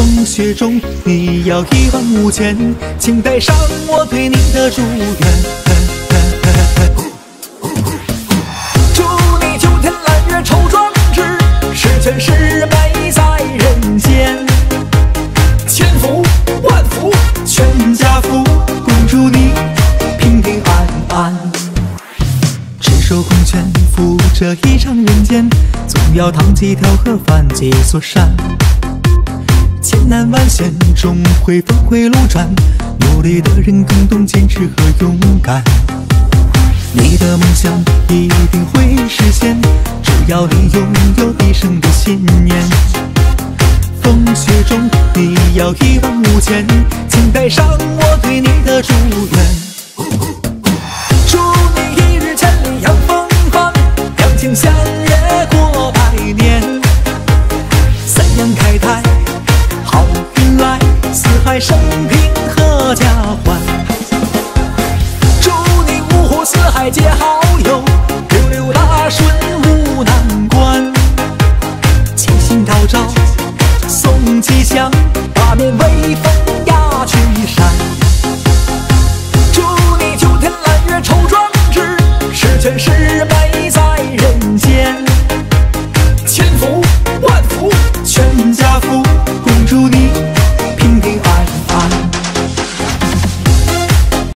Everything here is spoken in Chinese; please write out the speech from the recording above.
风雪中你要一往无前，请带上我对你的祝愿。祝你九天揽月抽壮志，十全十美在人间。千福万福全家福，恭祝你平平安安。赤手空拳赴这一场人间，总要趟几条河，翻几座山。难万险，终会峰回路转。努力的人更懂坚持和勇敢。你的梦想一定会实现，只要你拥有一生的信念。风雪中你要一往无前，请带上我对你的祝愿。祝你一日千里扬风帆，两情相悦过百年。三阳开泰，生平合家欢，祝你五湖四海皆好友，六六大顺无难关，七星高照送吉祥，八面威风压群山，祝你九天揽月酬壮志，十全十美。